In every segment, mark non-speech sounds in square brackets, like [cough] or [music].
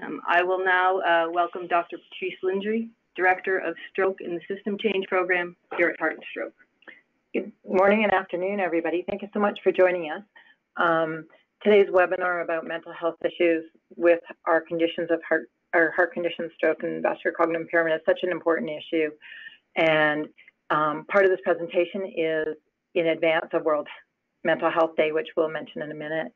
Um, I will now uh, welcome Dr. Patrice Lindsay, Director of Stroke in the System Change Program here at Heart and Stroke. Good morning and afternoon, everybody. Thank you so much for joining us. Um, today's webinar about mental health issues with our conditions of heart, our heart condition, stroke, and vascular cognitive impairment is such an important issue. And um, part of this presentation is in advance of World Mental Health Day, which we'll mention in a minute.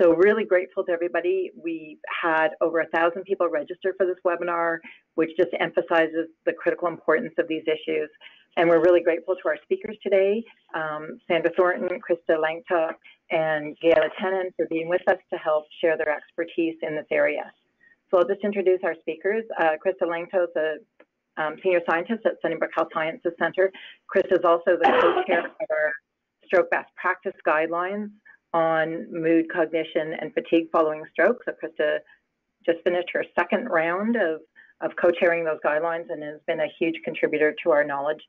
So really grateful to everybody. We had over a thousand people register for this webinar, which just emphasizes the critical importance of these issues. And we're really grateful to our speakers today, um, Sandra Thornton, Krista Lanctôt, and Gayla Tennen for being with us to help share their expertise in this area. So I'll just introduce our speakers. Uh, Krista Lanctôt is a um, senior scientist at Sunnybrook Health Sciences Center. Krista is also the co-chair of our stroke best practice guidelines on mood, cognition, and fatigue following stroke. So Krista just finished her second round of, of co-chairing those guidelines and has been a huge contributor to our knowledge.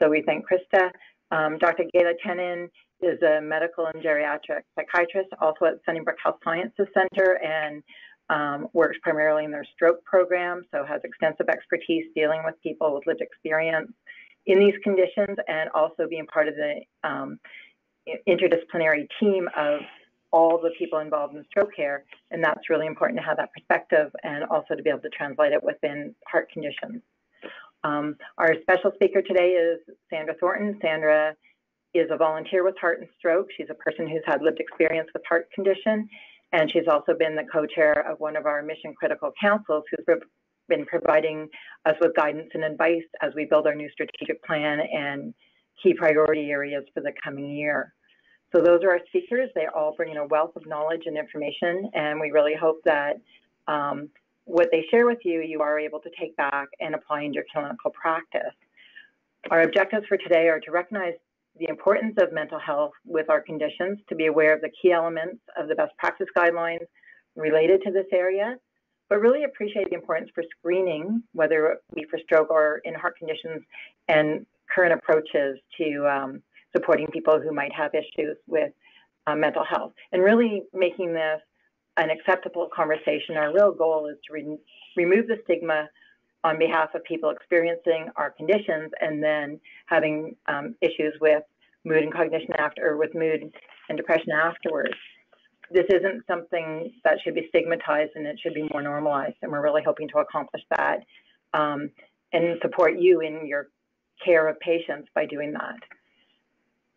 So we thank Krista. Um, Dr. Gayla Tennen is a medical and geriatric psychiatrist, also at Sunnybrook Health Sciences Center, and um, works primarily in their stroke program, so has extensive expertise dealing with people with lived experience in these conditions and also being part of the um, interdisciplinary team of all the people involved in stroke care, and that's really important to have that perspective and also to be able to translate it within heart conditions. Um, our special speaker today is Sandra Thornton. Sandra is a volunteer with Heart and Stroke. She's a person who's had lived experience with heart condition, and she's also been the co-chair of one of our mission critical councils who's been providing us with guidance and advice as we build our new strategic plan and key priority areas for the coming year. So those are our speakers. They all bring in a wealth of knowledge and information, and we really hope that um, what they share with you, you are able to take back and apply in your clinical practice. Our objectives for today are to recognize the importance of mental health with our conditions, to be aware of the key elements of the best practice guidelines related to this area, but really appreciate the importance for screening, whether it be for stroke or in heart conditions, and current approaches to um, supporting people who might have issues with uh, mental health and really making this an acceptable conversation. Our real goal is to re remove the stigma on behalf of people experiencing our conditions and then having um, issues with mood and cognition after, or with mood and depression afterwards. This isn't something that should be stigmatized and it should be more normalized. And we're really hoping to accomplish that um, and support you in your care of patients by doing that.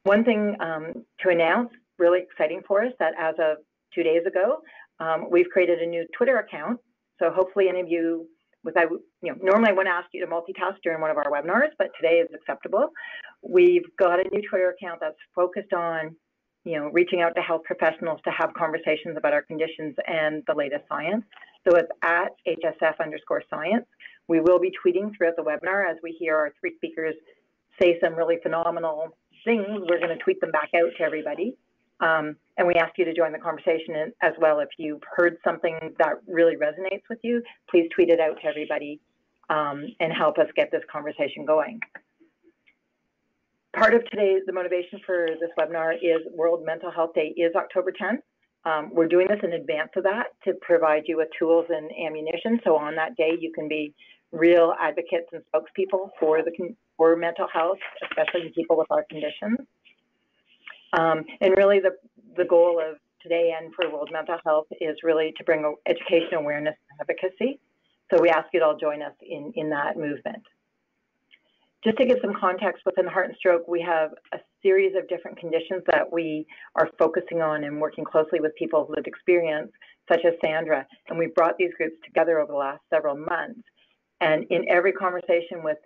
One thing um, to announce, really exciting for us, that as of two days ago, um, we've created a new Twitter account. So hopefully any of you, without, you know, normally I wouldn't ask you to multitask during one of our webinars, but today is acceptable. We've got a new Twitter account that's focused on, you know, reaching out to health professionals to have conversations about our conditions and the latest science. So it's at HSF underscore science. We will be tweeting throughout the webinar as we hear our three speakers say some really phenomenal things, we're going to tweet them back out to everybody. Um, and we ask you to join the conversation as well. If you've heard something that really resonates with you, please tweet it out to everybody um, and help us get this conversation going. Part of today's, the motivation for this webinar is World Mental Health Day is October 10th. Um, we're doing this in advance of that to provide you with tools and ammunition. So on that day, you can be real advocates and spokespeople for the for mental health, especially in people with our conditions. Um, and really the, the goal of today and for World Mental Health is really to bring education, awareness, and advocacy. So we ask you to all join us in, in that movement. Just to give some context within heart and stroke, we have a series of different conditions that we are focusing on and working closely with people with lived experience, such as Sandra. And we've brought these groups together over the last several months. And in every conversation with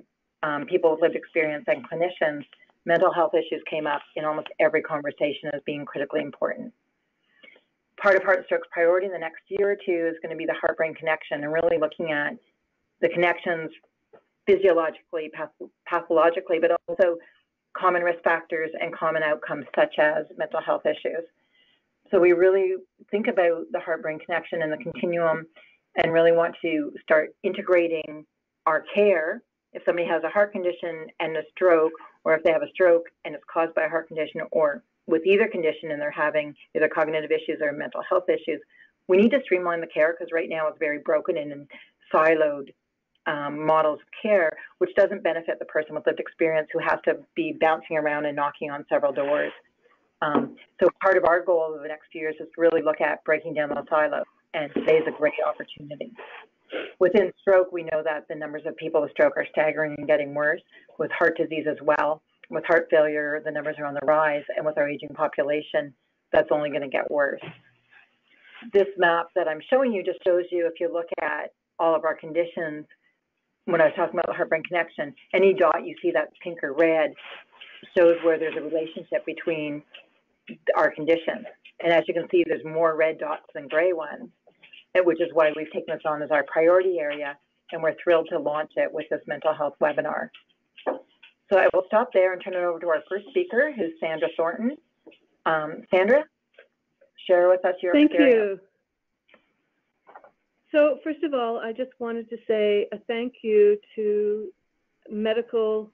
um, people with lived experience and clinicians, mental health issues came up in almost every conversation as being critically important. Part of Heart and Stroke's priority in the next year or two is going to be the heart-brain connection and really looking at the connections physiologically, path pathologically, but also common risk factors and common outcomes such as mental health issues. So we really think about the heart-brain connection and the continuum and really want to start integrating our care if somebody has a heart condition and a stroke, or if they have a stroke and it's caused by a heart condition, or with either condition and they're having either cognitive issues or mental health issues, we need to streamline the care because right now it's very broken and siloed um, models of care, which doesn't benefit the person with lived experience who has to be bouncing around and knocking on several doors. Um, so part of our goal over the next few years is to really look at breaking down those silos, and today is a great opportunity. Within stroke, we know that the numbers of people with stroke are staggering and getting worse, with heart disease as well. With heart failure, the numbers are on the rise, and with our aging population, that's only going to get worse. This map that I'm showing you just shows you, if you look at all of our conditions, when I was talking about the heart brain connection, any dot you see that's pink or red shows where there's a relationship between our conditions. And as you can see, there's more red dots than gray ones, which is why we've taken this on as our priority area, and we're thrilled to launch it with this mental health webinar. So I will stop there and turn it over to our first speaker, who's Sandra Thornton. Um, Sandra, share with us your Thank experience. you. So first of all, I just wanted to say a thank you to medical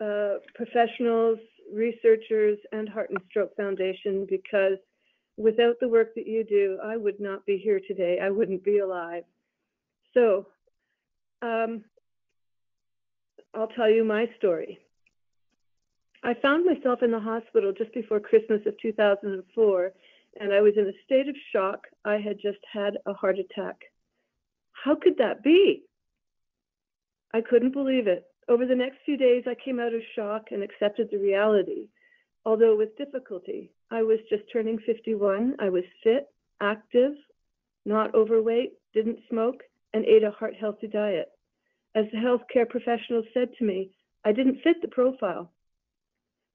uh, professionals, researchers, and Heart and Stroke Foundation because without the work that you do, I would not be here today. I wouldn't be alive. So um, I'll tell you my story. I found myself in the hospital just before Christmas of 2004, and I was in a state of shock. I had just had a heart attack. How could that be? I couldn't believe it. Over the next few days, I came out of shock and accepted the reality, although with difficulty. I was just turning 51. I was fit, active, not overweight, didn't smoke, and ate a heart healthy diet. As the healthcare professional said to me, I didn't fit the profile.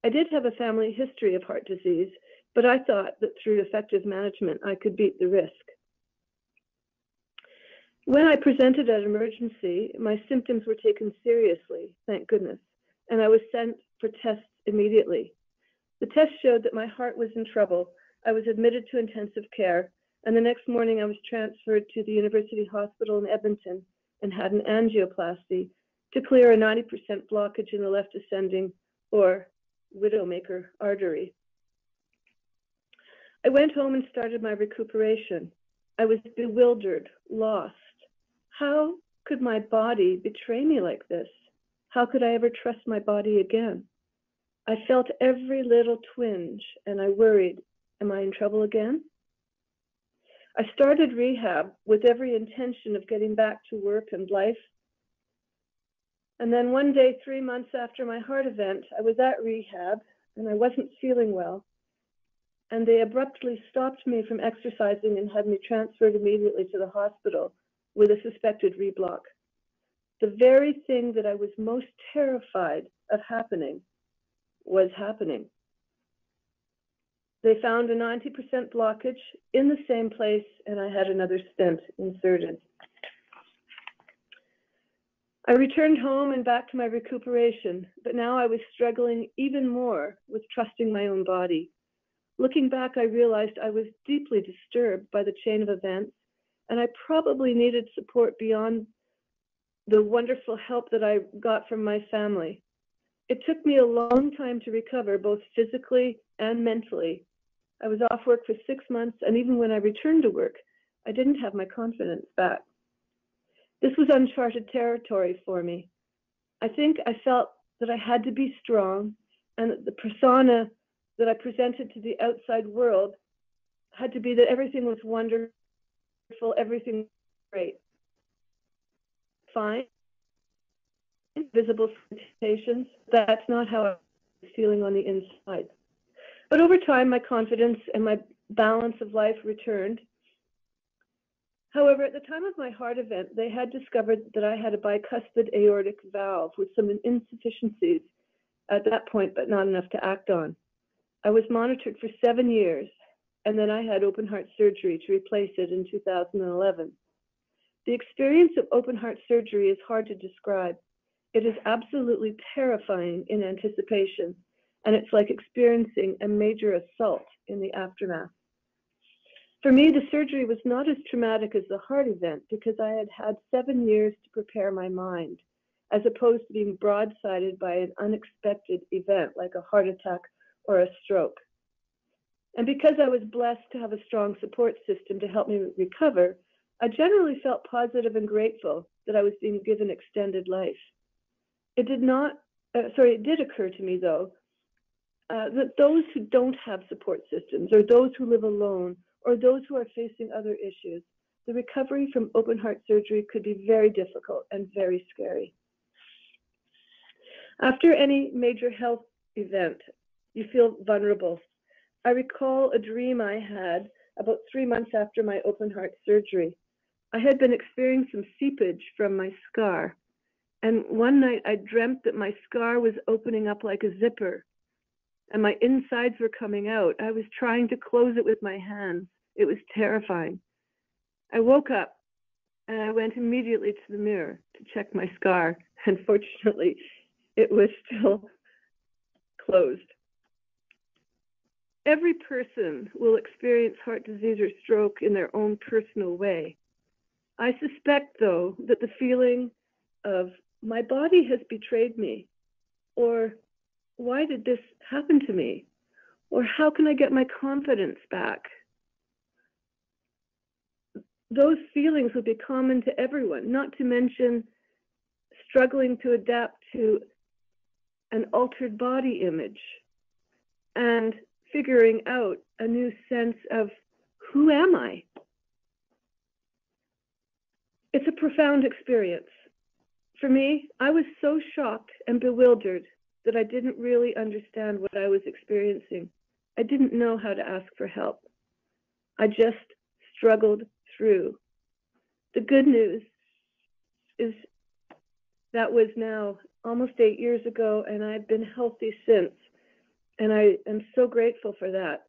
I did have a family history of heart disease, but I thought that through effective management, I could beat the risk. When I presented at emergency, my symptoms were taken seriously, thank goodness, and I was sent for tests immediately. The test showed that my heart was in trouble. I was admitted to intensive care, and the next morning I was transferred to the University Hospital in Edmonton and had an angioplasty to clear a 90% blockage in the left ascending or widowmaker artery. I went home and started my recuperation. I was bewildered, lost. How could my body betray me like this? How could I ever trust my body again? I felt every little twinge and I worried, am I in trouble again? I started rehab with every intention of getting back to work and life. And then one day, three months after my heart event, I was at rehab and I wasn't feeling well. And they abruptly stopped me from exercising and had me transferred immediately to the hospital with a suspected reblock. The very thing that I was most terrified of happening was happening. They found a 90% blockage in the same place, and I had another stent inserted. I returned home and back to my recuperation, but now I was struggling even more with trusting my own body. Looking back, I realized I was deeply disturbed by the chain of events and I probably needed support beyond the wonderful help that I got from my family. It took me a long time to recover, both physically and mentally. I was off work for six months, and even when I returned to work, I didn't have my confidence back. This was uncharted territory for me. I think I felt that I had to be strong, and that the persona that I presented to the outside world had to be that everything was wonderful everything great. Fine. Visible sensations. That's not how I was feeling on the inside. But over time, my confidence and my balance of life returned. However, at the time of my heart event, they had discovered that I had a bicuspid aortic valve with some insufficiencies at that point, but not enough to act on. I was monitored for seven years and then I had open heart surgery to replace it in 2011. The experience of open heart surgery is hard to describe. It is absolutely terrifying in anticipation, and it's like experiencing a major assault in the aftermath. For me, the surgery was not as traumatic as the heart event because I had had seven years to prepare my mind, as opposed to being broadsided by an unexpected event like a heart attack or a stroke. And because I was blessed to have a strong support system to help me recover, I generally felt positive and grateful that I was being given extended life. It did not, uh, sorry, it did occur to me though, uh, that those who don't have support systems or those who live alone or those who are facing other issues, the recovery from open heart surgery could be very difficult and very scary. After any major health event, you feel vulnerable. I recall a dream I had about three months after my open heart surgery. I had been experiencing some seepage from my scar. And one night I dreamt that my scar was opening up like a zipper and my insides were coming out. I was trying to close it with my hands. It was terrifying. I woke up and I went immediately to the mirror to check my scar. [laughs] Unfortunately, it was still closed. Every person will experience heart disease or stroke in their own personal way. I suspect, though, that the feeling of my body has betrayed me, or why did this happen to me? Or how can I get my confidence back? Those feelings would be common to everyone, not to mention struggling to adapt to an altered body image and figuring out a new sense of who am I? It's a profound experience. For me, I was so shocked and bewildered that I didn't really understand what I was experiencing. I didn't know how to ask for help. I just struggled through. The good news is that was now almost eight years ago, and I've been healthy since. And I am so grateful for that.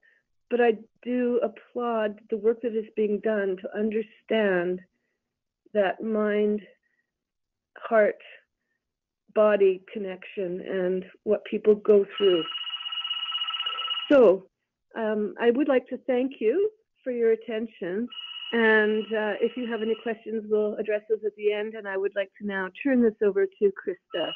But I do applaud the work that is being done to understand that mind, heart, body connection and what people go through. So um, I would like to thank you for your attention. And uh, if you have any questions, we'll address those at the end. And I would like to now turn this over to Krista.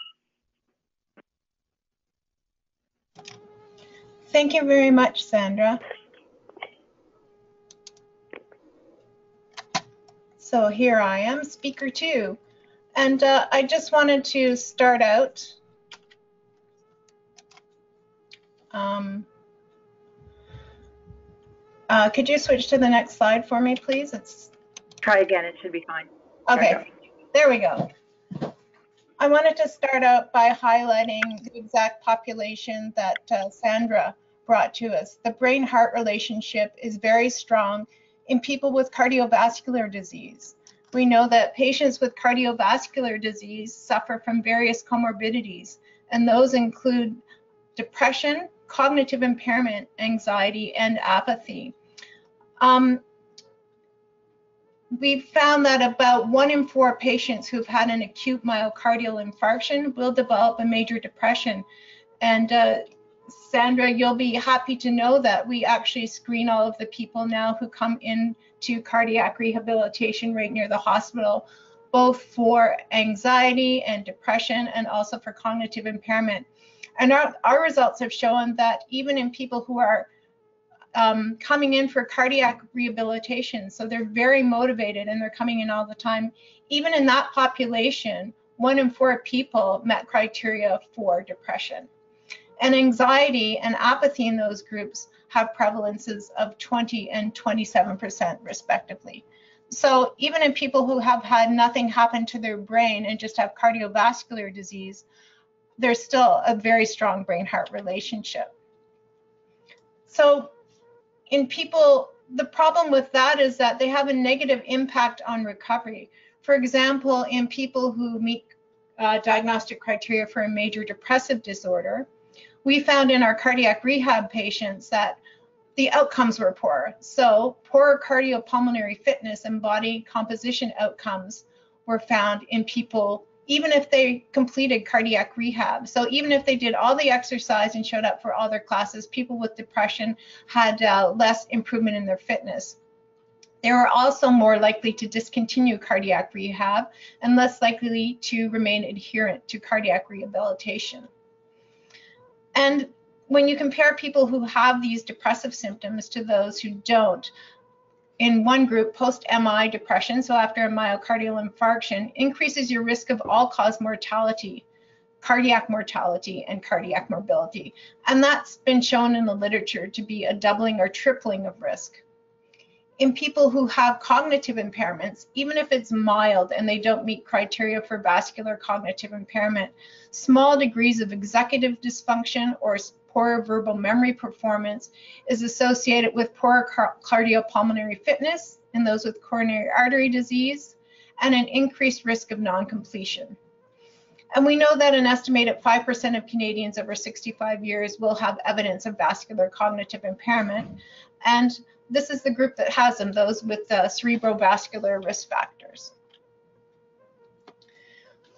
Thank you very much, Sandra. So here I am, speaker two. And uh, I just wanted to start out. Um, uh, could you switch to the next slide for me, please? It's Try again, it should be fine. okay. There we go. I wanted to start out by highlighting the exact population that uh, Sandra brought to us. The brain-heart relationship is very strong in people with cardiovascular disease. We know that patients with cardiovascular disease suffer from various comorbidities, and those include depression, cognitive impairment, anxiety, and apathy. Um, we found that about one in four patients who've had an acute myocardial infarction will develop a major depression. And uh, Sandra, you'll be happy to know that we actually screen all of the people now who come in to cardiac rehabilitation right near the hospital, both for anxiety and depression and also for cognitive impairment. And our, our results have shown that even in people who are um, coming in for cardiac rehabilitation, so they're very motivated and they're coming in all the time, even in that population, one in four people met criteria for depression. And anxiety and apathy in those groups have prevalences of 20 and 27% respectively. So even in people who have had nothing happen to their brain and just have cardiovascular disease, there's still a very strong brain-heart relationship. So in people, the problem with that is that they have a negative impact on recovery. For example, in people who meet uh, diagnostic criteria for a major depressive disorder, we found in our cardiac rehab patients that the outcomes were poor. So poor cardiopulmonary fitness and body composition outcomes were found in people even if they completed cardiac rehab. So even if they did all the exercise and showed up for all their classes, people with depression had uh, less improvement in their fitness. They were also more likely to discontinue cardiac rehab and less likely to remain adherent to cardiac rehabilitation. And when you compare people who have these depressive symptoms to those who don't, in one group, post-MI depression, so after a myocardial infarction, increases your risk of all-cause mortality, cardiac mortality, and cardiac morbidity. And that's been shown in the literature to be a doubling or tripling of risk. In people who have cognitive impairments, even if it's mild and they don't meet criteria for vascular cognitive impairment, small degrees of executive dysfunction or poor verbal memory performance is associated with poor cardiopulmonary fitness in those with coronary artery disease and an increased risk of non-completion. And we know that an estimated 5% of Canadians over 65 years will have evidence of vascular cognitive impairment. And this is the group that has them, those with the cerebrovascular risk factors.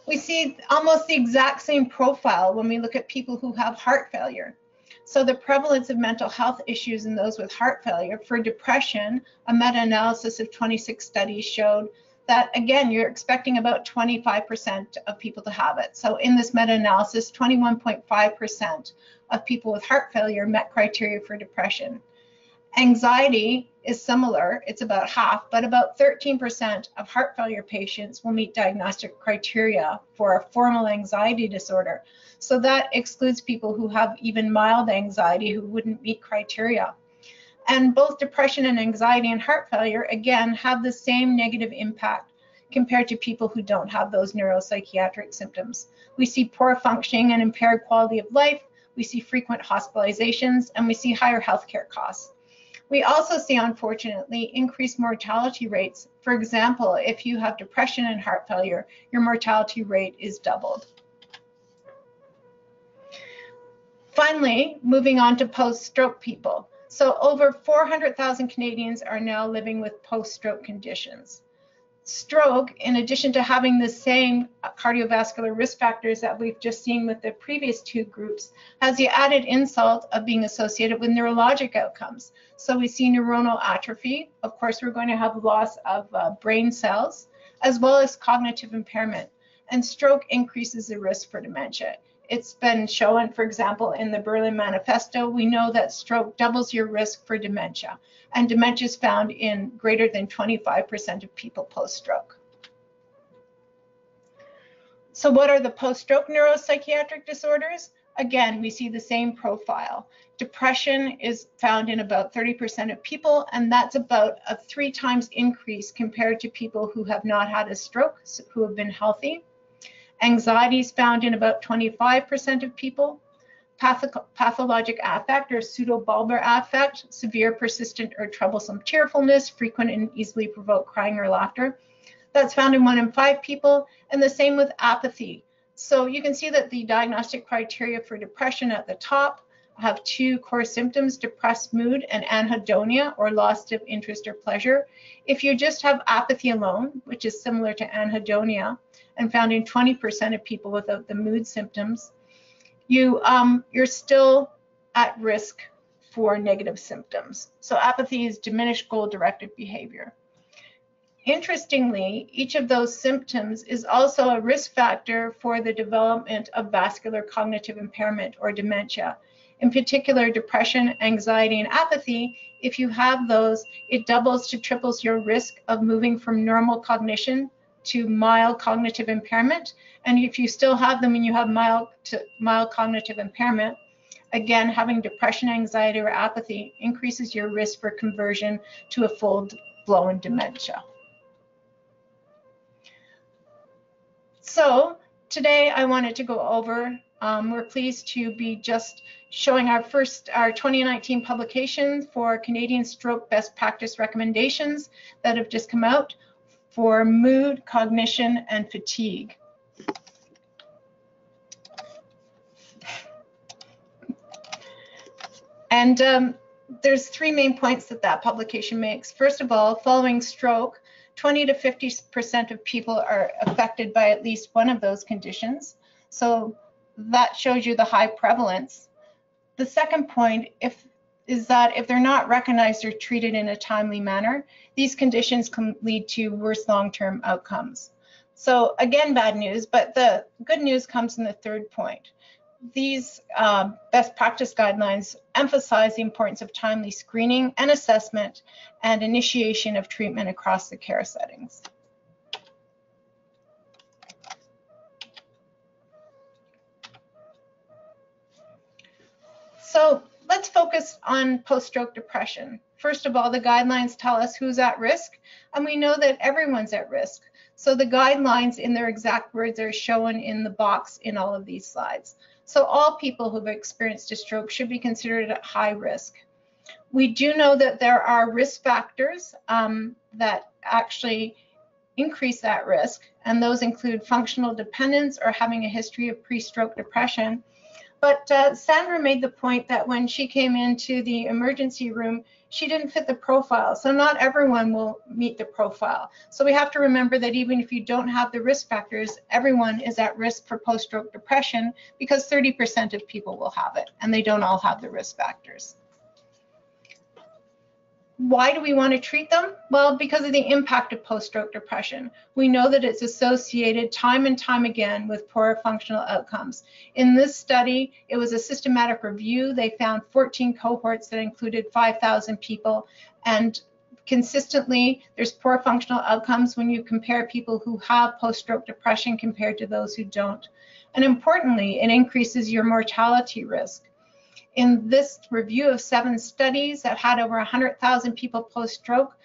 We see almost the exact same profile when we look at people who have heart failure. So the prevalence of mental health issues in those with heart failure for depression, a meta-analysis of 26 studies showed that again, you're expecting about 25% of people to have it. So in this meta-analysis, 21.5% of people with heart failure met criteria for depression. Anxiety is similar, it's about half, but about 13% of heart failure patients will meet diagnostic criteria for a formal anxiety disorder. So that excludes people who have even mild anxiety who wouldn't meet criteria. And both depression and anxiety and heart failure, again, have the same negative impact compared to people who don't have those neuropsychiatric symptoms. We see poor functioning and impaired quality of life, we see frequent hospitalizations, and we see higher healthcare costs. We also see, unfortunately, increased mortality rates. For example, if you have depression and heart failure, your mortality rate is doubled. Finally, moving on to post-stroke people. So over 400,000 Canadians are now living with post-stroke conditions. Stroke, in addition to having the same cardiovascular risk factors that we've just seen with the previous two groups, has the added insult of being associated with neurologic outcomes. So we see neuronal atrophy. Of course, we're going to have loss of uh, brain cells, as well as cognitive impairment. And stroke increases the risk for dementia it's been shown, for example, in the Berlin Manifesto, we know that stroke doubles your risk for dementia, and dementia is found in greater than 25% of people post-stroke. So what are the post-stroke neuropsychiatric disorders? Again, we see the same profile. Depression is found in about 30% of people, and that's about a three times increase compared to people who have not had a stroke, who have been healthy. Anxiety is found in about 25% of people. pathologic affect or pseudobulbar affect, severe, persistent, or troublesome tearfulness, frequent and easily provoked crying or laughter. That's found in one in five people, and the same with apathy. So you can see that the diagnostic criteria for depression at the top have two core symptoms, depressed mood and anhedonia or loss of interest or pleasure. If you just have apathy alone, which is similar to anhedonia, and found in 20% of people without the mood symptoms, you, um, you're still at risk for negative symptoms. So apathy is diminished goal-directed behavior. Interestingly, each of those symptoms is also a risk factor for the development of vascular cognitive impairment or dementia. In particular, depression, anxiety, and apathy, if you have those, it doubles to triples your risk of moving from normal cognition to mild cognitive impairment. And if you still have them and you have mild to mild cognitive impairment, again, having depression, anxiety, or apathy increases your risk for conversion to a full-blown dementia. So today I wanted to go over, um, we're pleased to be just showing our first, our 2019 publication for Canadian Stroke Best Practice Recommendations that have just come out for mood, cognition, and fatigue. And um, there's three main points that that publication makes. First of all, following stroke, 20 to 50% of people are affected by at least one of those conditions. So that shows you the high prevalence. The second point, if is that if they're not recognized or treated in a timely manner, these conditions can lead to worse long-term outcomes. So again, bad news, but the good news comes in the third point. these uh, best practice guidelines emphasize the importance of timely screening and assessment and initiation of treatment across the care settings. So let's focus on post-stroke depression. First of all, the guidelines tell us who's at risk, and we know that everyone's at risk. So the guidelines in their exact words are shown in the box in all of these slides. So all people who've experienced a stroke should be considered at high risk. We do know that there are risk factors um, that actually increase that risk, and those include functional dependence or having a history of pre-stroke depression. But uh, Sandra made the point that when she came into the emergency room, she didn't fit the profile. So not everyone will meet the profile. So we have to remember that even if you don't have the risk factors, everyone is at risk for post-stroke depression because 30% of people will have it and they don't all have the risk factors. Why do we want to treat them? Well, because of the impact of post-stroke depression. We know that it's associated time and time again with poor functional outcomes. In this study, it was a systematic review. They found 14 cohorts that included 5,000 people and consistently there's poor functional outcomes when you compare people who have post-stroke depression compared to those who don't. And importantly, it increases your mortality risk in this review of seven studies that had over 100,000 people post-stroke,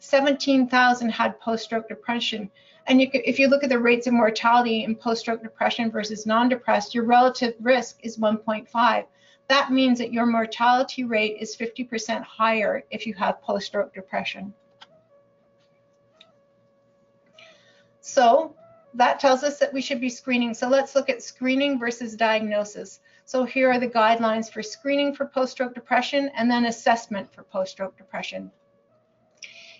17,000 had post-stroke depression. And you could, if you look at the rates of mortality in post-stroke depression versus non-depressed, your relative risk is 1.5. That means that your mortality rate is 50% higher if you have post-stroke depression. So that tells us that we should be screening. So let's look at screening versus diagnosis. So here are the guidelines for screening for post-stroke depression and then assessment for post-stroke depression.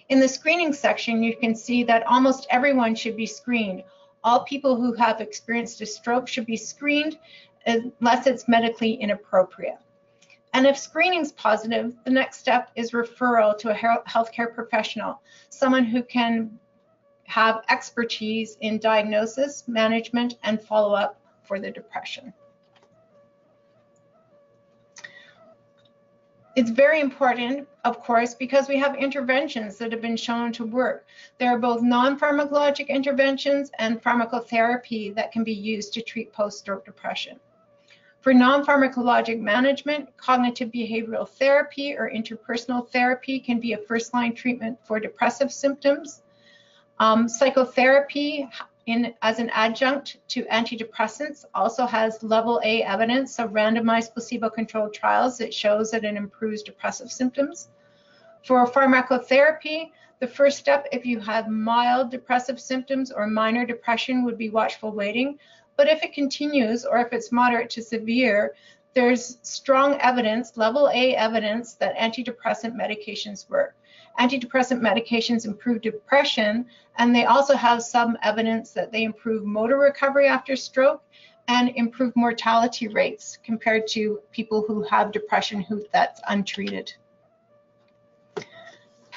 In the screening section, you can see that almost everyone should be screened. All people who have experienced a stroke should be screened unless it's medically inappropriate. And if screening is positive, the next step is referral to a healthcare professional, someone who can have expertise in diagnosis, management, and follow-up for the depression. It's very important, of course, because we have interventions that have been shown to work. There are both non-pharmacologic interventions and pharmacotherapy that can be used to treat post-stroke depression. For non-pharmacologic management, cognitive behavioral therapy or interpersonal therapy can be a first-line treatment for depressive symptoms. Um, psychotherapy in, as an adjunct to antidepressants also has level A evidence of randomized placebo-controlled trials that shows that it improves depressive symptoms. For pharmacotherapy, the first step if you have mild depressive symptoms or minor depression would be watchful waiting. But if it continues or if it's moderate to severe, there's strong evidence, level A evidence, that antidepressant medications work antidepressant medications improve depression, and they also have some evidence that they improve motor recovery after stroke and improve mortality rates compared to people who have depression who that's untreated.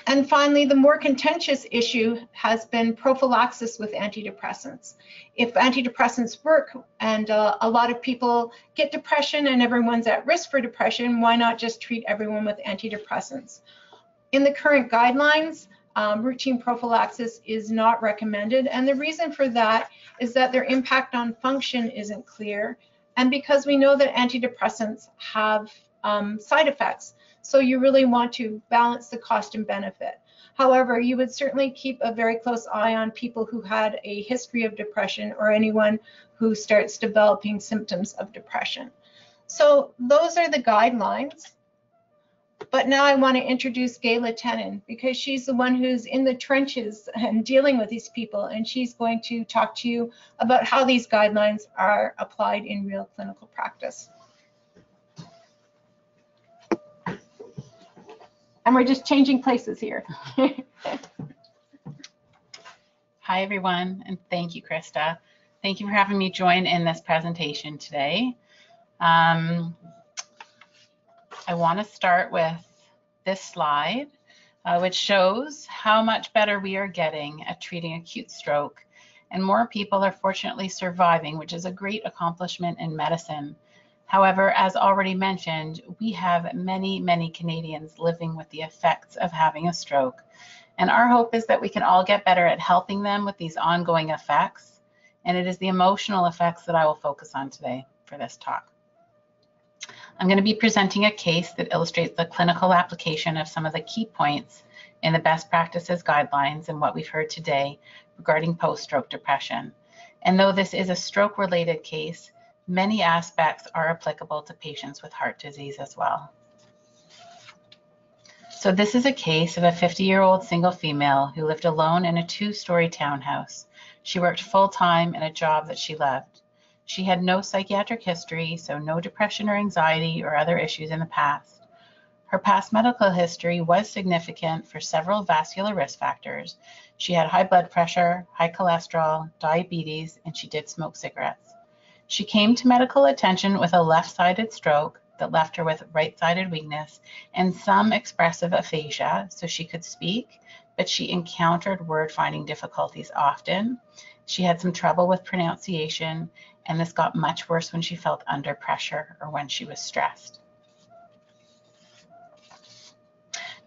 And finally, the more contentious issue has been prophylaxis with antidepressants. If antidepressants work and uh, a lot of people get depression and everyone's at risk for depression, why not just treat everyone with antidepressants? In the current guidelines, um, routine prophylaxis is not recommended. And the reason for that is that their impact on function isn't clear. And because we know that antidepressants have um, side effects. So you really want to balance the cost and benefit. However, you would certainly keep a very close eye on people who had a history of depression or anyone who starts developing symptoms of depression. So those are the guidelines. But now I want to introduce Gayla Tennen because she's the one who's in the trenches and dealing with these people, and she's going to talk to you about how these guidelines are applied in real clinical practice. And we're just changing places here. [laughs] Hi, everyone, and thank you, Krista. Thank you for having me join in this presentation today. Um, I want to start with this slide, uh, which shows how much better we are getting at treating acute stroke. And more people are fortunately surviving, which is a great accomplishment in medicine. However, as already mentioned, we have many, many Canadians living with the effects of having a stroke. And our hope is that we can all get better at helping them with these ongoing effects. And it is the emotional effects that I will focus on today for this talk. I'm going to be presenting a case that illustrates the clinical application of some of the key points in the best practices guidelines and what we've heard today regarding post-stroke depression. And though this is a stroke-related case, Many aspects are applicable to patients with heart disease as well. So this is a case of a 50-year-old single female who lived alone in a two-story townhouse. She worked full-time in a job that she loved. She had no psychiatric history, so no depression or anxiety or other issues in the past. Her past medical history was significant for several vascular risk factors. She had high blood pressure, high cholesterol, diabetes, and she did smoke cigarettes. She came to medical attention with a left-sided stroke that left her with right-sided weakness and some expressive aphasia, so she could speak, but she encountered word-finding difficulties often. She had some trouble with pronunciation, and this got much worse when she felt under pressure or when she was stressed.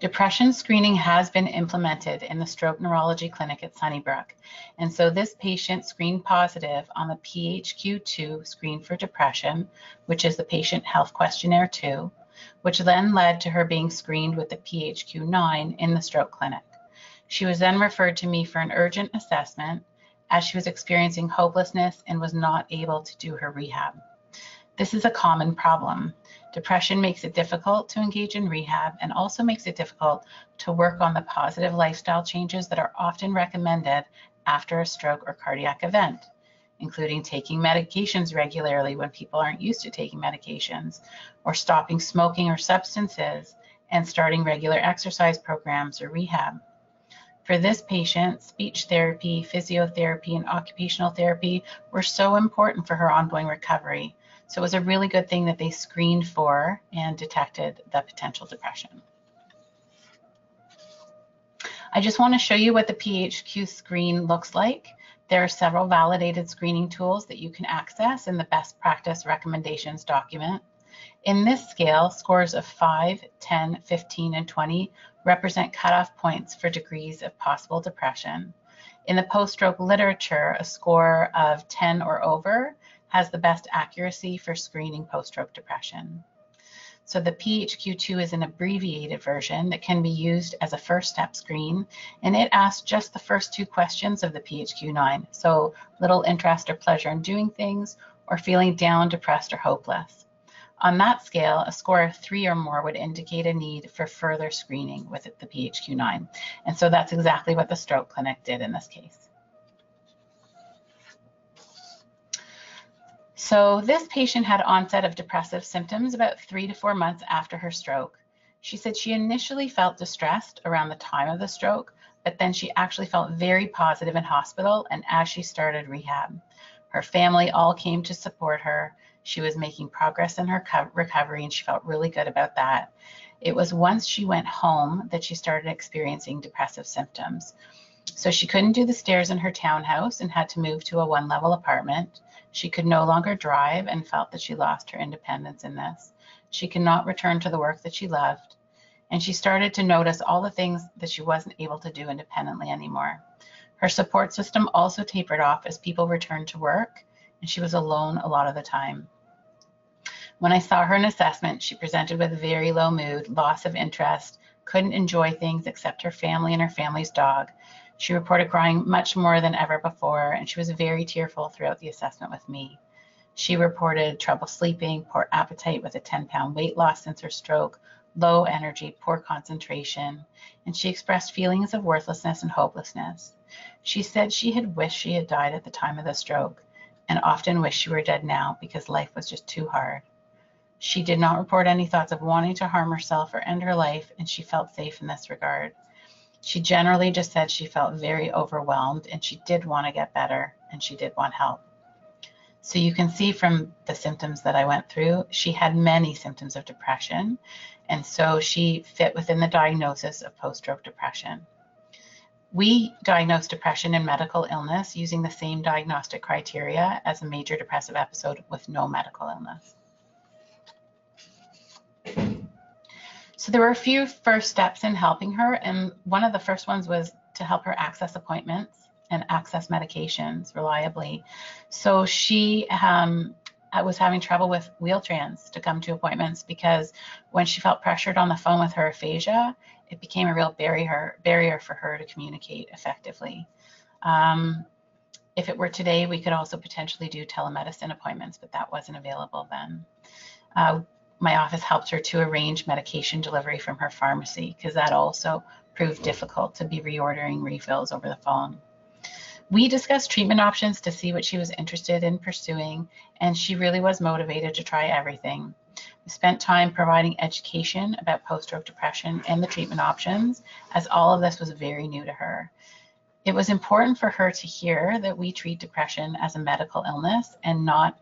Depression screening has been implemented in the stroke neurology clinic at Sunnybrook. And so this patient screened positive on the PHQ-2 screen for depression, which is the patient health questionnaire 2, which then led to her being screened with the PHQ-9 in the stroke clinic. She was then referred to me for an urgent assessment as she was experiencing hopelessness and was not able to do her rehab. This is a common problem. Depression makes it difficult to engage in rehab and also makes it difficult to work on the positive lifestyle changes that are often recommended after a stroke or cardiac event, including taking medications regularly when people aren't used to taking medications, or stopping smoking or substances and starting regular exercise programs or rehab. For this patient, speech therapy, physiotherapy, and occupational therapy were so important for her ongoing recovery so it was a really good thing that they screened for and detected the potential depression. I just want to show you what the PHQ screen looks like. There are several validated screening tools that you can access in the best practice recommendations document. In this scale, scores of 5, 10, 15, and 20 represent cutoff points for degrees of possible depression. In the post-stroke literature, a score of 10 or over has the best accuracy for screening post-stroke depression. So the PHQ-2 is an abbreviated version that can be used as a first step screen, and it asks just the first two questions of the PHQ-9. So little interest or pleasure in doing things, or feeling down, depressed, or hopeless. On that scale, a score of three or more would indicate a need for further screening with the PHQ-9. And so that's exactly what the stroke clinic did in this case. So this patient had onset of depressive symptoms about three to four months after her stroke. She said she initially felt distressed around the time of the stroke, but then she actually felt very positive in hospital and as she started rehab. Her family all came to support her. She was making progress in her recovery and she felt really good about that. It was once she went home that she started experiencing depressive symptoms. So she couldn't do the stairs in her townhouse and had to move to a one level apartment. She could no longer drive and felt that she lost her independence in this. She could not return to the work that she loved. And she started to notice all the things that she wasn't able to do independently anymore. Her support system also tapered off as people returned to work, and she was alone a lot of the time. When I saw her in assessment, she presented with very low mood, loss of interest, couldn't enjoy things except her family and her family's dog. She reported crying much more than ever before, and she was very tearful throughout the assessment with me. She reported trouble sleeping, poor appetite with a 10 pound weight loss since her stroke, low energy, poor concentration, and she expressed feelings of worthlessness and hopelessness. She said she had wished she had died at the time of the stroke and often wished she were dead now because life was just too hard. She did not report any thoughts of wanting to harm herself or end her life, and she felt safe in this regard. She generally just said she felt very overwhelmed and she did want to get better and she did want help. So you can see from the symptoms that I went through, she had many symptoms of depression. And so she fit within the diagnosis of post stroke depression. We diagnose depression and medical illness using the same diagnostic criteria as a major depressive episode with no medical illness. So there were a few first steps in helping her, and one of the first ones was to help her access appointments and access medications reliably. So she um, was having trouble with Wheel-Trans to come to appointments because when she felt pressured on the phone with her aphasia, it became a real barrier barrier for her to communicate effectively. Um, if it were today, we could also potentially do telemedicine appointments, but that wasn't available then. Uh, my office helped her to arrange medication delivery from her pharmacy because that also proved difficult to be reordering refills over the phone. We discussed treatment options to see what she was interested in pursuing, and she really was motivated to try everything. We spent time providing education about post-stroke depression and the treatment options, as all of this was very new to her. It was important for her to hear that we treat depression as a medical illness and not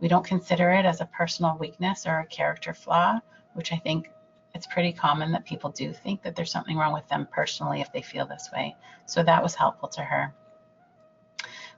we don't consider it as a personal weakness or a character flaw, which I think it's pretty common that people do think that there's something wrong with them personally if they feel this way. So that was helpful to her.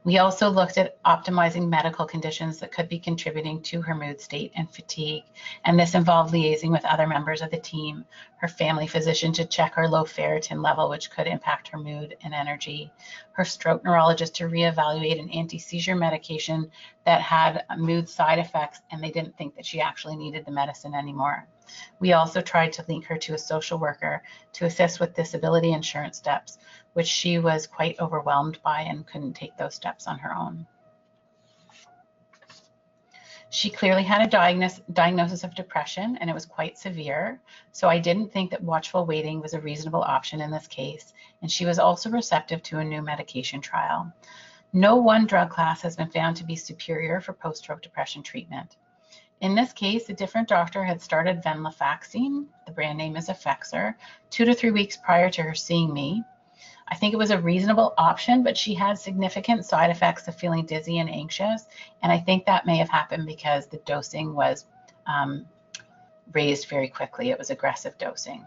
We also looked at optimizing medical conditions that could be contributing to her mood state and fatigue, and this involved liaising with other members of the team, her family physician to check her low ferritin level, which could impact her mood and energy, her stroke neurologist to reevaluate an anti-seizure medication that had mood side effects, and they didn't think that she actually needed the medicine anymore. We also tried to link her to a social worker to assist with disability insurance steps, which she was quite overwhelmed by and couldn't take those steps on her own. She clearly had a diagnosis, diagnosis of depression and it was quite severe. So I didn't think that watchful waiting was a reasonable option in this case. And she was also receptive to a new medication trial. No one drug class has been found to be superior for post-stroke depression treatment. In this case, a different doctor had started venlafaxine, the brand name is Effexor, two to three weeks prior to her seeing me. I think it was a reasonable option, but she had significant side effects of feeling dizzy and anxious. And I think that may have happened because the dosing was um, raised very quickly. It was aggressive dosing.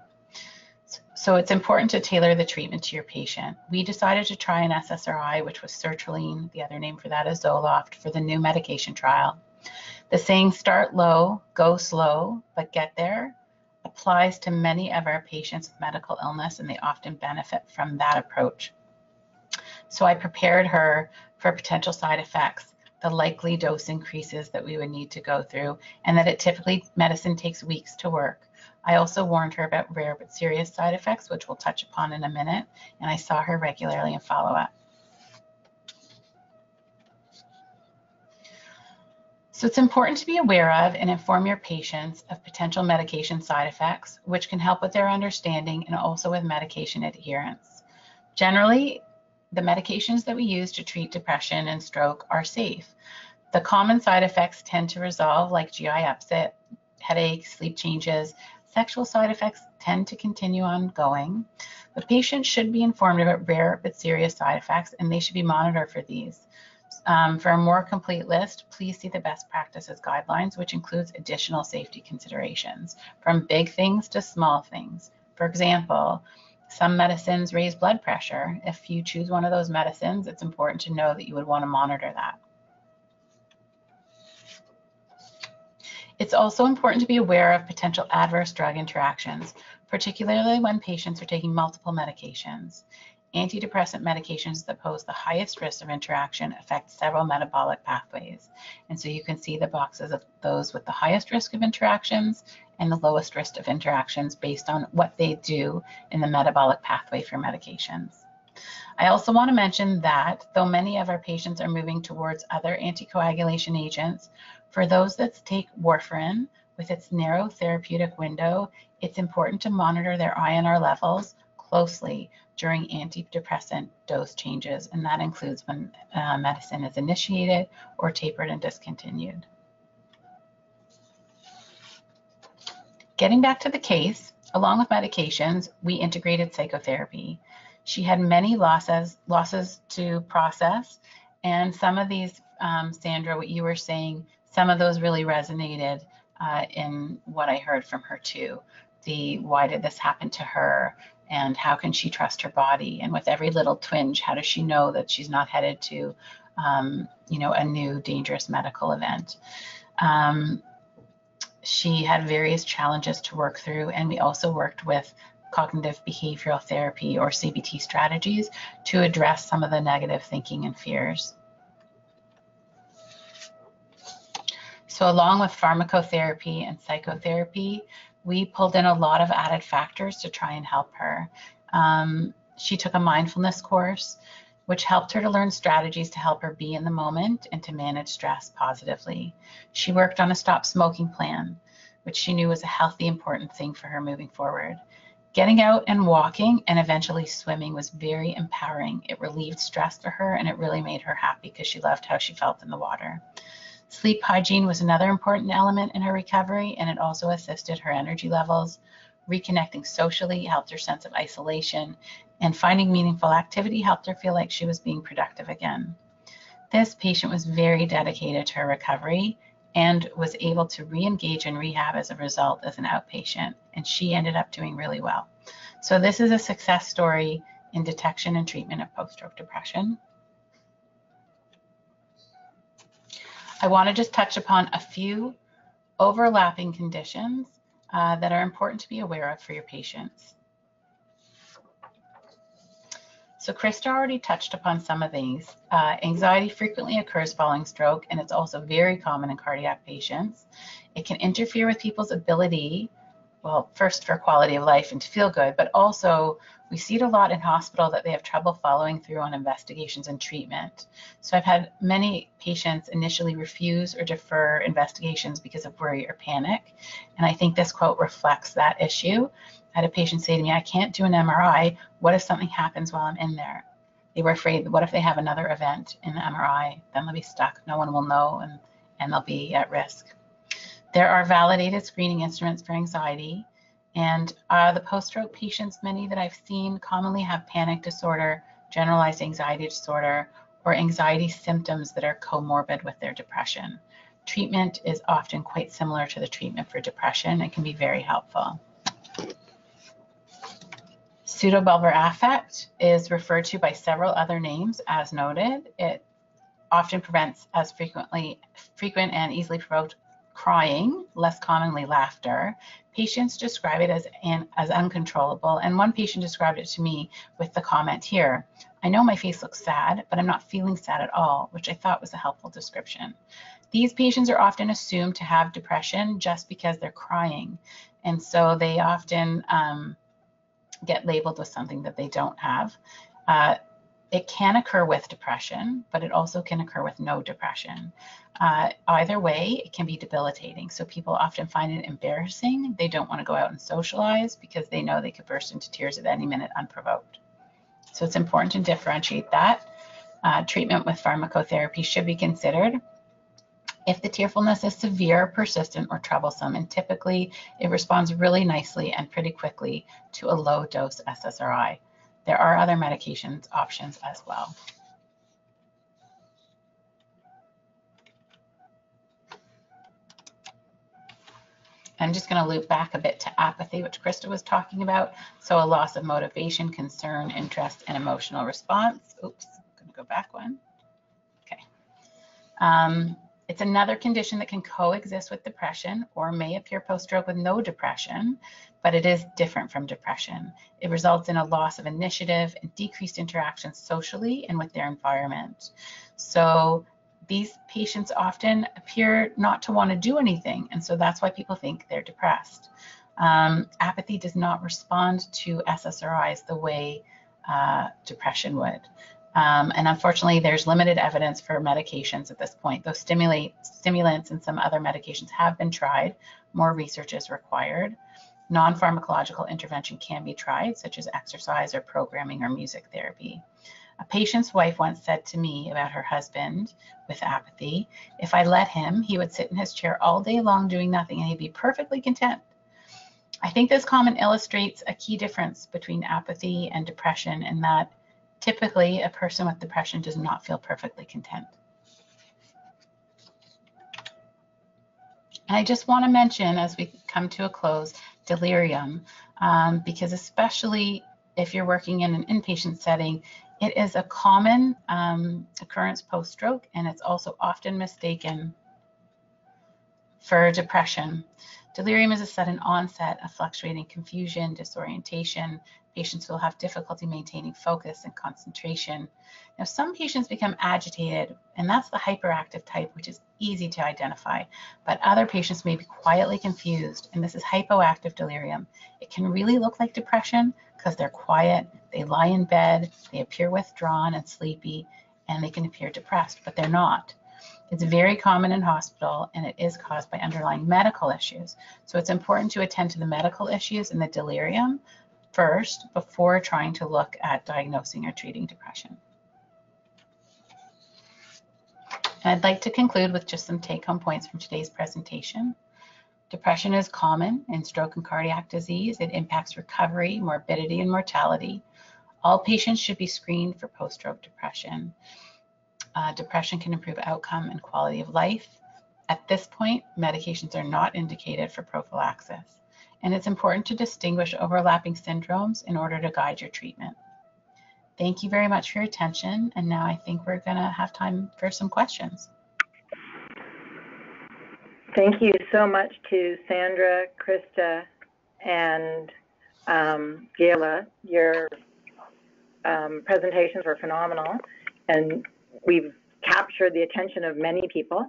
So it's important to tailor the treatment to your patient. We decided to try an SSRI, which was sertraline. The other name for that is Zoloft for the new medication trial. The saying start low, go slow, but get there applies to many of our patients with medical illness, and they often benefit from that approach. So I prepared her for potential side effects, the likely dose increases that we would need to go through, and that it typically medicine takes weeks to work. I also warned her about rare but serious side effects, which we'll touch upon in a minute, and I saw her regularly in follow-up. So it's important to be aware of and inform your patients of potential medication side effects, which can help with their understanding and also with medication adherence. Generally, the medications that we use to treat depression and stroke are safe. The common side effects tend to resolve like GI upset, headaches, sleep changes. Sexual side effects tend to continue ongoing. The patient should be informed about rare but serious side effects and they should be monitored for these. Um, for a more complete list, please see the best practices guidelines, which includes additional safety considerations, from big things to small things. For example, some medicines raise blood pressure. If you choose one of those medicines, it's important to know that you would want to monitor that. It's also important to be aware of potential adverse drug interactions, particularly when patients are taking multiple medications. Antidepressant medications that pose the highest risk of interaction affect several metabolic pathways. And so you can see the boxes of those with the highest risk of interactions and the lowest risk of interactions based on what they do in the metabolic pathway for medications. I also want to mention that though many of our patients are moving towards other anticoagulation agents, for those that take warfarin with its narrow therapeutic window, it's important to monitor their INR levels closely during antidepressant dose changes, and that includes when uh, medicine is initiated or tapered and discontinued. Getting back to the case, along with medications, we integrated psychotherapy. She had many losses, losses to process, and some of these, um, Sandra, what you were saying, some of those really resonated uh, in what I heard from her too. The why did this happen to her? And how can she trust her body and with every little twinge how does she know that she's not headed to um, you know a new dangerous medical event um, she had various challenges to work through, and we also worked with cognitive behavioral therapy or CBT strategies to address some of the negative thinking and fears. So along with pharmacotherapy and psychotherapy, we pulled in a lot of added factors to try and help her. Um, she took a mindfulness course, which helped her to learn strategies to help her be in the moment and to manage stress positively. She worked on a stop smoking plan, which she knew was a healthy, important thing for her moving forward. Getting out and walking and eventually swimming was very empowering. It relieved stress for her and it really made her happy because she loved how she felt in the water. Sleep hygiene was another important element in her recovery and it also assisted her energy levels. Reconnecting socially helped her sense of isolation and finding meaningful activity helped her feel like she was being productive again. This patient was very dedicated to her recovery and was able to re-engage in rehab as a result as an outpatient, and she ended up doing really well. So this is a success story in detection and treatment of post-stroke depression. I want to just touch upon a few overlapping conditions uh, that are important to be aware of for your patients. So Krista already touched upon some of these. Uh, anxiety frequently occurs following stroke, and it's also very common in cardiac patients. It can interfere with people's ability, well, first for quality of life and to feel good, but also we see it a lot in hospital that they have trouble following through on investigations and treatment. So I've had many patients initially refuse or defer investigations because of worry or panic. And I think this quote reflects that issue. I had a patient say to me, I can't do an MRI. What if something happens while I'm in there? They were afraid, what if they have another event in the MRI? Then they'll be stuck. No one will know and, and they'll be at risk. There are validated screening instruments for anxiety. And uh, the post-stroke patients, many that I've seen commonly have panic disorder, generalized anxiety disorder, or anxiety symptoms that are comorbid with their depression. Treatment is often quite similar to the treatment for depression and can be very helpful. Pseudobulbar affect is referred to by several other names as noted. It often prevents as frequently frequent and easily provoked crying, less commonly laughter. Patients describe it as, an, as uncontrollable, and one patient described it to me with the comment here, I know my face looks sad, but I'm not feeling sad at all, which I thought was a helpful description. These patients are often assumed to have depression just because they're crying, and so they often um, get labeled with something that they don't have. Uh, it can occur with depression, but it also can occur with no depression. Uh, either way, it can be debilitating. So people often find it embarrassing. They don't want to go out and socialize because they know they could burst into tears at any minute unprovoked. So it's important to differentiate that. Uh, treatment with pharmacotherapy should be considered if the tearfulness is severe, persistent, or troublesome, and typically it responds really nicely and pretty quickly to a low dose SSRI. There are other medications options as well. I'm just going to loop back a bit to apathy, which Krista was talking about. So a loss of motivation, concern, interest, and emotional response. Oops, I'm going to go back one. Okay. Um, it's another condition that can coexist with depression or may appear post-stroke with no depression, but it is different from depression. It results in a loss of initiative and decreased interaction socially and with their environment. So these patients often appear not to want to do anything, and so that's why people think they're depressed. Um, apathy does not respond to SSRIs the way uh, depression would. Um, and unfortunately, there's limited evidence for medications at this point. Though stimulants and some other medications have been tried. More research is required. Non-pharmacological intervention can be tried, such as exercise or programming or music therapy. A patient's wife once said to me about her husband with apathy, if I let him, he would sit in his chair all day long doing nothing and he'd be perfectly content. I think this comment illustrates a key difference between apathy and depression in that Typically, a person with depression does not feel perfectly content. And I just want to mention as we come to a close, delirium, um, because especially if you're working in an inpatient setting, it is a common um, occurrence post-stroke, and it's also often mistaken For depression, delirium is a sudden onset of fluctuating confusion, disorientation. Patients will have difficulty maintaining focus and concentration. Now, some patients become agitated, and that's the hyperactive type, which is easy to identify. But other patients may be quietly confused, and this is hypoactive delirium. It can really look like depression because they're quiet, they lie in bed, they appear withdrawn and sleepy, and they can appear depressed, but they're not. It's very common in hospital and it is caused by underlying medical issues. So it's important to attend to the medical issues and the delirium first before trying to look at diagnosing or treating depression. And I'd like to conclude with just some take-home points from today's presentation. Depression is common in stroke and cardiac disease. It impacts recovery, morbidity, and mortality. All patients should be screened for post-stroke depression. Uh, depression can improve outcome and quality of life. At this point, medications are not indicated for prophylaxis, and it's important to distinguish overlapping syndromes in order to guide your treatment. Thank you very much for your attention, and now I think we're going to have time for some questions. Thank you so much to Sandra, Krista, and um, Gayla. Your um, presentations were phenomenal, and we've captured the attention of many people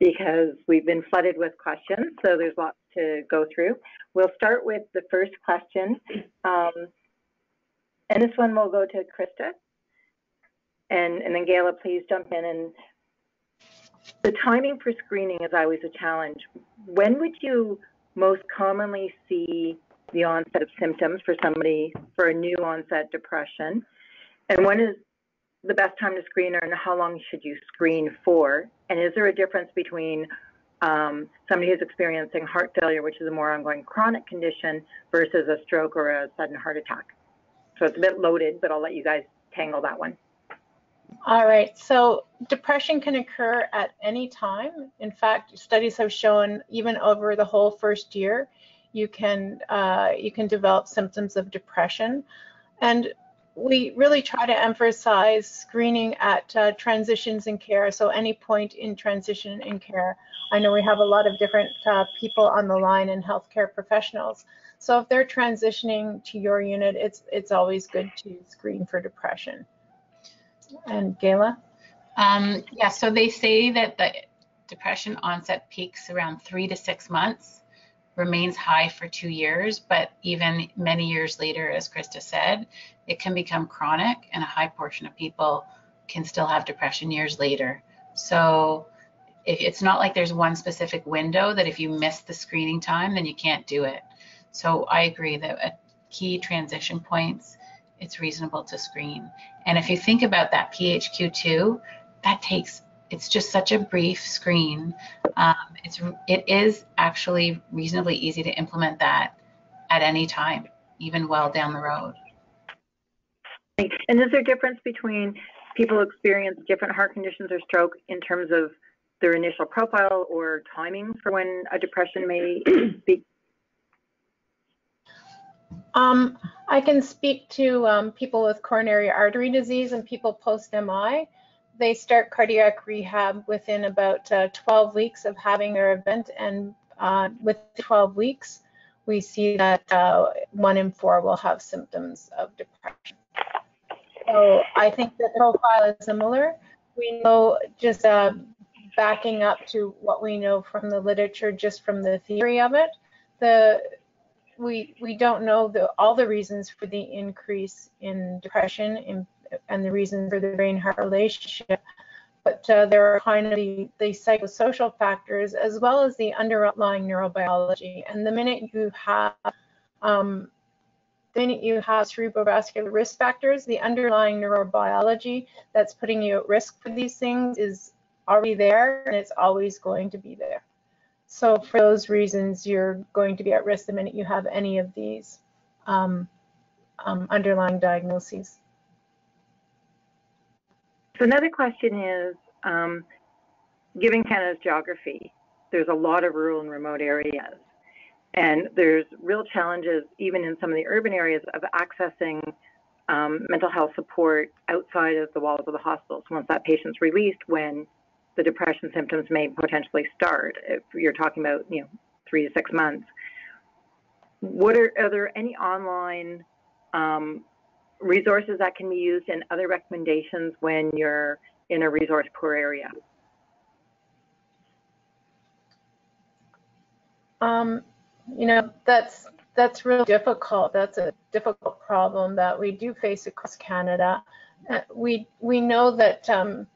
because we've been flooded with questions, so there's lots to go through. We'll start with the first question, um, and this one will go to Krista. And, and then Gayla, please jump in. And the timing for screening is always a challenge. When would you most commonly see the onset of symptoms for somebody for a new onset depression? And when is the best time to screen and how long should you screen for? And is there a difference between um, somebody who's experiencing heart failure, which is a more ongoing chronic condition, versus a stroke or a sudden heart attack? So it's a bit loaded, but I'll let you guys tangle that one. All right, so depression can occur at any time. In fact, studies have shown even over the whole first year, you can uh, you can develop symptoms of depression, and we really try to emphasize screening at uh, transitions in care. So any point in transition in care. I know we have a lot of different uh, people on the line and healthcare professionals. So if they're transitioning to your unit, it's it's always good to screen for depression. And Gayla? Um, yeah, so they say that the depression onset peaks around three to six months, remains high for two years, but even many years later, as Krista said, it can become chronic and a high portion of people can still have depression years later. So it's not like there's one specific window that if you miss the screening time, then you can't do it. So I agree that at key transition points, it's reasonable to screen. And if you think about that PHQ2, that takes it's just such a brief screen. Um, it's it is actually reasonably easy to implement that at any time, even well down the road. And is there a difference between people who experience different heart conditions or stroke in terms of their initial profile or timing for when a depression may [clears throat] be um, I can speak to um, people with coronary artery disease and people post-MI. They start cardiac rehab within about uh, 12 weeks of having their event, and uh, with 12 weeks, we see that uh, one in four will have symptoms of depression. So I think the profile is similar. We know just uh, backing up to what we know from the literature, just from the theory of it, the we we don't know the, all the reasons for the increase in depression in, and the reason for the brain heart relationship. But uh, there are kind of the, the psychosocial factors as well as the underlying neurobiology. And the minute you have um, the minute you have cerebrovascular risk factors the underlying neurobiology that's putting you at risk for these things is already there and it's always going to be there. So for those reasons, you're going to be at risk the minute you have any of these um, um, underlying diagnoses. So another question is, um, given Canada's geography, there's a lot of rural and remote areas. And there's real challenges, even in some of the urban areas, of accessing um, mental health support outside of the walls of the hospitals once that patient's released when the depression symptoms may potentially start. If you're talking about, you know, three to six months. What are, are there any online um, resources that can be used and other recommendations when you're in a resource poor area? Um, you know, that's that's really difficult. That's a difficult problem that we do face across Canada. Uh, we we know that um,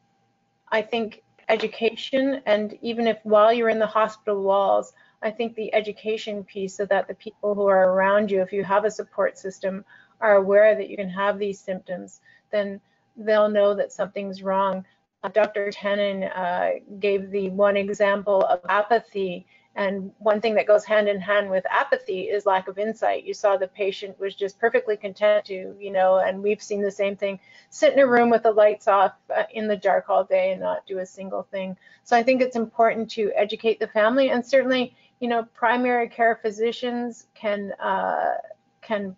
I think education and even if while you're in the hospital walls, I think the education piece so that the people who are around you, if you have a support system, are aware that you can have these symptoms, then they'll know that something's wrong. Uh, Dr. Tennen uh, gave the one example of apathy and one thing that goes hand in hand with apathy is lack of insight. You saw the patient was just perfectly content to, you know, and we've seen the same thing, sit in a room with the lights off uh, in the dark all day and not do a single thing. So I think it's important to educate the family and certainly, you know, primary care physicians can uh, can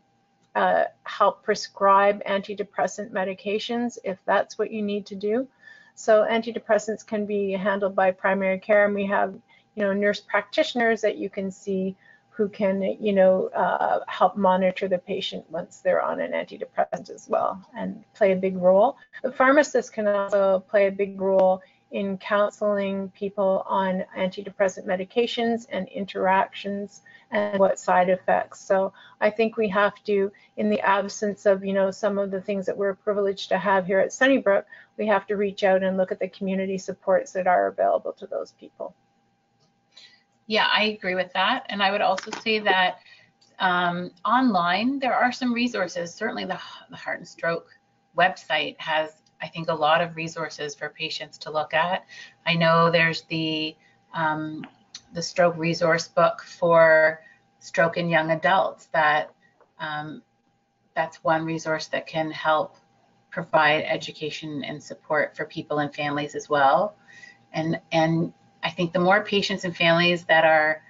uh, help prescribe antidepressant medications if that's what you need to do. So antidepressants can be handled by primary care and we have you know, nurse practitioners that you can see who can, you know, uh, help monitor the patient once they're on an antidepressant as well and play a big role. The pharmacist can also play a big role in counseling people on antidepressant medications and interactions and what side effects. So I think we have to, in the absence of, you know, some of the things that we're privileged to have here at Sunnybrook, we have to reach out and look at the community supports that are available to those people. Yeah, I agree with that. And I would also say that um, online, there are some resources. Certainly the, the Heart and Stroke website has, I think, a lot of resources for patients to look at. I know there's the, um, the stroke resource book for stroke in young adults that um, that's one resource that can help provide education and support for people and families as well. And, and I think the more patients and families that are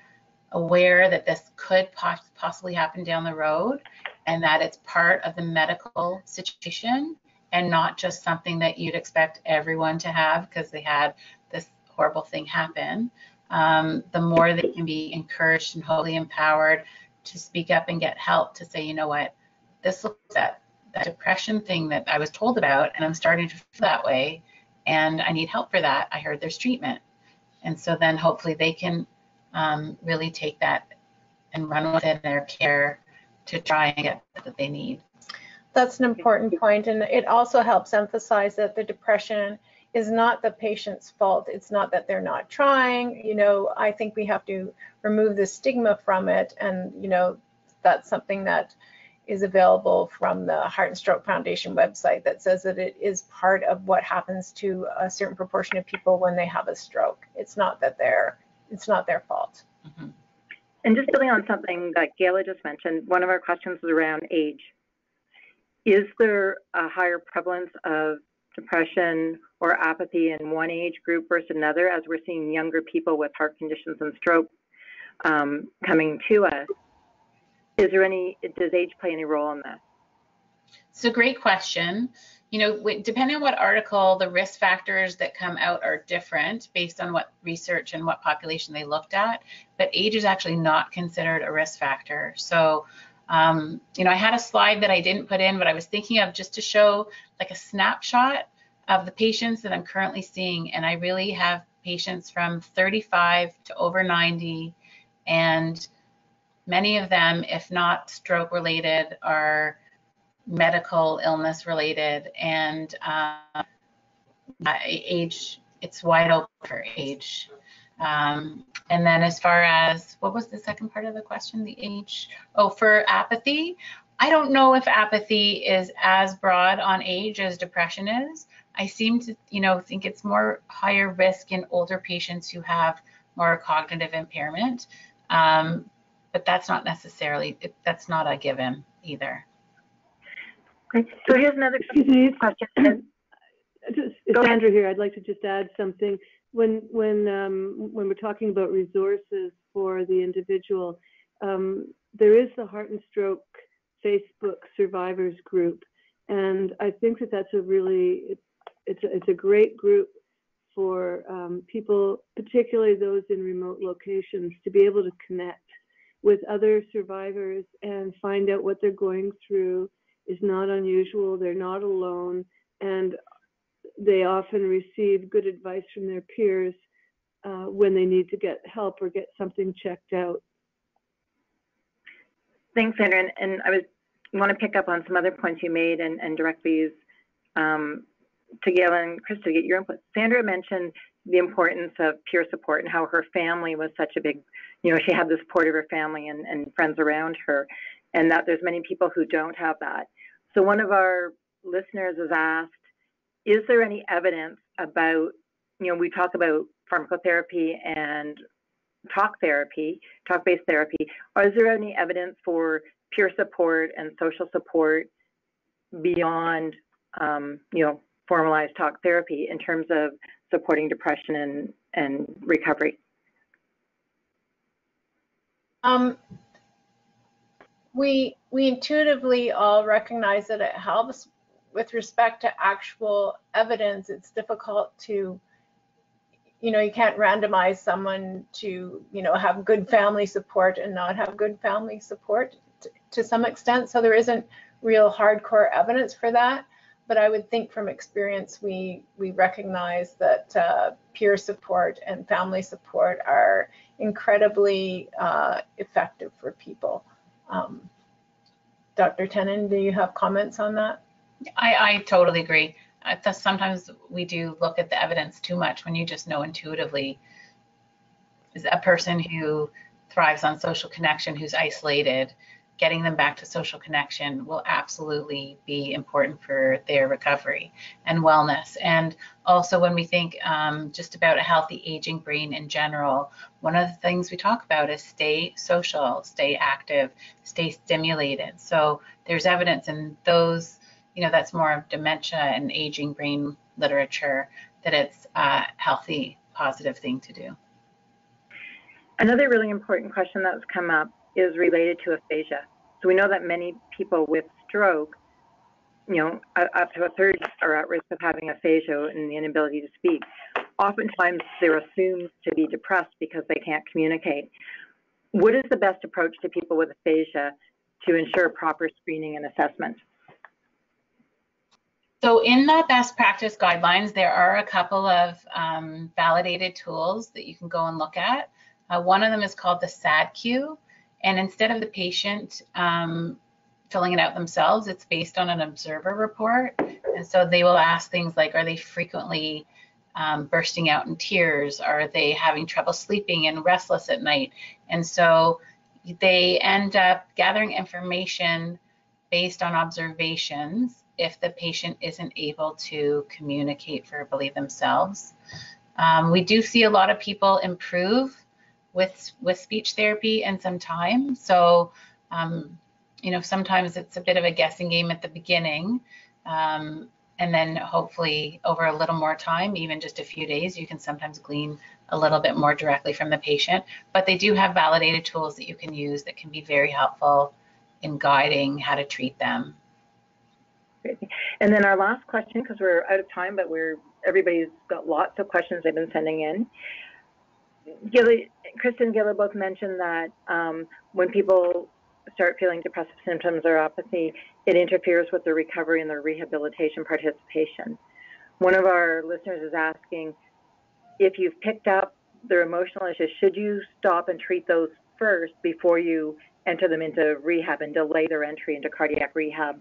aware that this could possibly happen down the road and that it's part of the medical situation and not just something that you'd expect everyone to have because they had this horrible thing happen, um, the more they can be encouraged and wholly empowered to speak up and get help to say, you know what, this looks at that depression thing that I was told about and I'm starting to feel that way and I need help for that. I heard there's treatment. And so then hopefully they can um, really take that and run with it in their care to try and get what they need. That's an important point, and it also helps emphasize that the depression is not the patient's fault. It's not that they're not trying. You know, I think we have to remove the stigma from it, and you know, that's something that is available from the Heart and Stroke Foundation website that says that it is part of what happens to a certain proportion of people when they have a stroke. It's not that they're, it's not their fault. Mm-hmm. And just building on something that Gayla just mentioned, one of our questions was around age. Is there a higher prevalence of depression or apathy in one age group versus another as we're seeing younger people with heart conditions and stroke um, coming to us? Is there any, does age play any role in this? It's a great question. You know, depending on what article, the risk factors that come out are different based on what research and what population they looked at, but age is actually not considered a risk factor. So, um, you know, I had a slide that I didn't put in, but I was thinking of just to show like a snapshot of the patients that I'm currently seeing. And I really have patients from 35 to over 90 and Many of them, if not stroke related, are medical illness related and uh, age, it's wide open for age. Um, and then as far as, what was the second part of the question, the age? Oh, for apathy, I don't know if apathy is as broad on age as depression is. I seem to, you know, think it's more higher risk in older patients who have more cognitive impairment. Um, but that's not necessarily, that's not a given either. Okay, so here's another question. Just, Sandra here, I'd like to just add something. When when um, when we're talking about resources for the individual, um, there is the Heart and Stroke Facebook Survivors Group, and I think that that's a really it's a, it's a great group for um, people, particularly those in remote locations, to be able to connect with other survivors and find out what they're going through is not unusual. They're not alone, and they often receive good advice from their peers uh, when they need to get help or get something checked out. Thanks, Sandra. And, and I was want to pick up on some other points you made and, and direct these um, to Gail and Chris to get your input. Sandra mentioned the importance of peer support and how her family was such a big, you know, she had the support of her family and, and friends around her, and that there's many people who don't have that. So one of our listeners has asked, is there any evidence about, you know, we talk about pharmacotherapy and talk therapy, talk-based therapy, or is there any evidence for peer support and social support beyond, um, you know, formalized talk therapy in terms of supporting depression and, and recovery? Um, we we intuitively all recognize that it helps. With respect to actual evidence, it's difficult to, you know, you can't randomize someone to, you know, have good family support and not have good family support to, some extent. So there isn't real hardcore evidence for that but I would think from experience, we we recognize that uh, peer support and family support are incredibly uh, effective for people. Um, Dr. Tennen, do you have comments on that? I, I totally agree. sometimes we do look at the evidence too much when you just know intuitively is a person who thrives on social connection, who's isolated, getting them back to social connection will absolutely be important for their recovery and wellness. And also, when we think um, just about a healthy aging brain in general, one of the things we talk about is stay social, stay active, stay stimulated. So there's evidence in those, you know, that's more of dementia and aging brain literature that it's a healthy, positive thing to do. Another really important question that's come up is related to aphasia. So we know that many people with stroke, you know, up to a third are at risk of having aphasia and the inability to speak. Oftentimes they're assumed to be depressed because they can't communicate. What is the best approach to people with aphasia to ensure proper screening and assessment? So in the best practice guidelines, there are a couple of um, validated tools that you can go and look at. Uh, one of them is called the SADQ, and instead of the patient um, filling it out themselves, it's based on an observer report. And so they will ask things like, are they frequently um, bursting out in tears? Are they having trouble sleeping and restless at night? And so they end up gathering information based on observations if the patient isn't able to communicate verbally themselves. Um, we do see a lot of people improve with with speech therapy and some time. So, um, you know, sometimes it's a bit of a guessing game at the beginning. Um, and then hopefully over a little more time, even just a few days, you can sometimes glean a little bit more directly from the patient. But they do have validated tools that you can use that can be very helpful in guiding how to treat them. And then our last question, because we're out of time, but we're everybody's got lots of questions they've been sending in. Gilly, Kristen Giller both mentioned that um, when people start feeling depressive symptoms or apathy, it interferes with their recovery and their rehabilitation participation. One of our listeners is asking if you've picked up their emotional issues, should you stop and treat those first before you enter them into rehab and delay their entry into cardiac rehab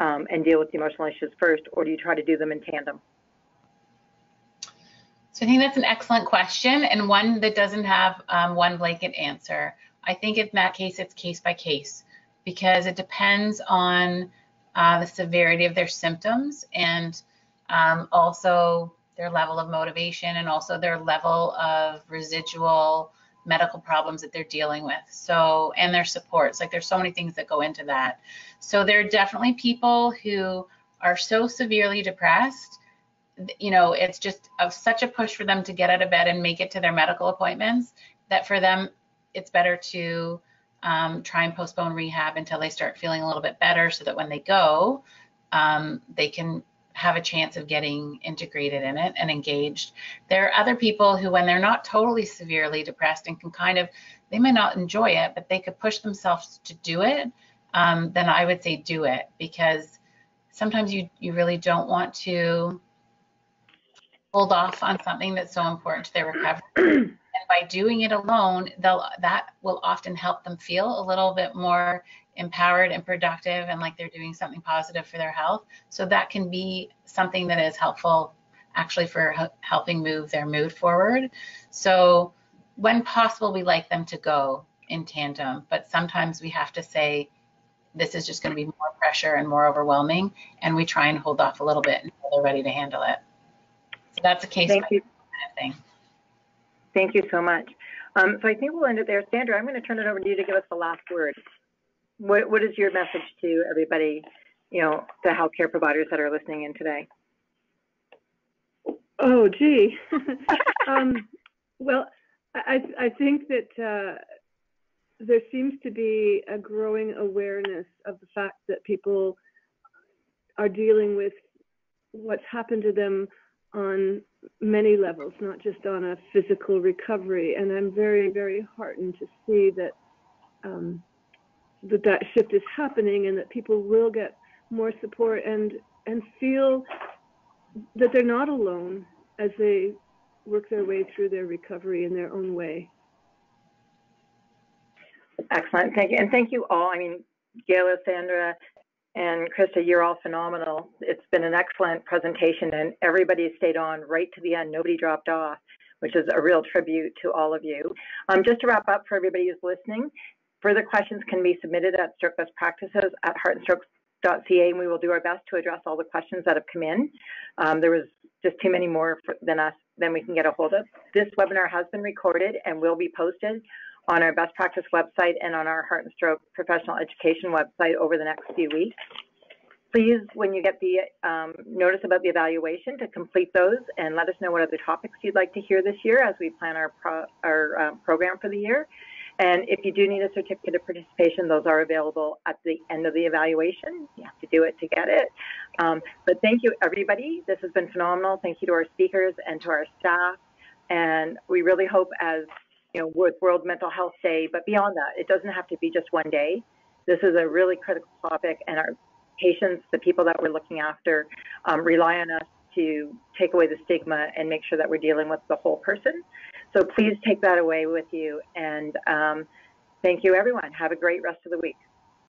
um, and deal with the emotional issues first, or do you try to do them in tandem? So I think that's an excellent question and one that doesn't have um, one blanket answer. I think in that case, it's case by case because it depends on uh, the severity of their symptoms and um, also their level of motivation and also their level of residual medical problems that they're dealing with. So, and their supports, like there's so many things that go into that. So there are definitely people who are so severely depressed you know, it's just of such a push for them to get out of bed and make it to their medical appointments that for them, it's better to um, try and postpone rehab until they start feeling a little bit better so that when they go, um, they can have a chance of getting integrated in it and engaged. There are other people who, when they're not totally severely depressed and can kind of, they may not enjoy it, but they could push themselves to do it. Um, then I would say do it because sometimes you you really don't want to hold off on something that's so important to their recovery. [clears throat] by doing it alone, they'll that will often help them feel a little bit more empowered and productive and like they're doing something positive for their health. So that can be something that is helpful actually for helping move their mood forward. So when possible, we like them to go in tandem, but sometimes we have to say, this is just going to be more pressure and more overwhelming, and we try and hold off a little bit until they're ready to handle it. So that's a case Thank you. kind of thing. Thank you so much. Um, so I think we'll end it there. Sandra, I'm going to turn it over to you to give us the last word. What, what is your message to everybody, you know, the healthcare providers that are listening in today? Oh, gee. [laughs] um, well, I, I think that uh, there seems to be a growing awareness of the fact that people are dealing with what's happened to them on many levels, not just on a physical recovery. And I'm very, very heartened to see that um, that that shift is happening and that people will get more support and and feel that they're not alone as they work their way through their recovery in their own way. Excellent, thank you, and thank you all. I mean, Gail, Sandra, and Krista, you're all phenomenal. It's been an excellent presentation, and everybody stayed on right to the end. Nobody dropped off, which is a real tribute to all of you. Um, just to wrap up for everybody who's listening, further questions can be submitted at stroke best practices at heartandstroke.ca, and we will do our best to address all the questions that have come in. Um, there was just too many more for, than us than we can get a hold of. This webinar has been recorded and will be posted on our best practice website and on our Heart and Stroke professional education website over the next few weeks. Please, when you get the um, notice about the evaluation, to complete those and let us know what other topics you'd like to hear this year as we plan our, pro our um, program for the year. And if you do need a certificate of participation, those are available at the end of the evaluation. You have to do it to get it. Um, but thank you, everybody. This has been phenomenal. Thank you to our speakers and to our staff. And we really hope as you know, with World Mental Health Day, but beyond that, it doesn't have to be just one day. This is a really critical topic, and our patients, the people that we're looking after, um, rely on us to take away the stigma and make sure that we're dealing with the whole person. So please take that away with you, and um, thank you, everyone. Have a great rest of the week.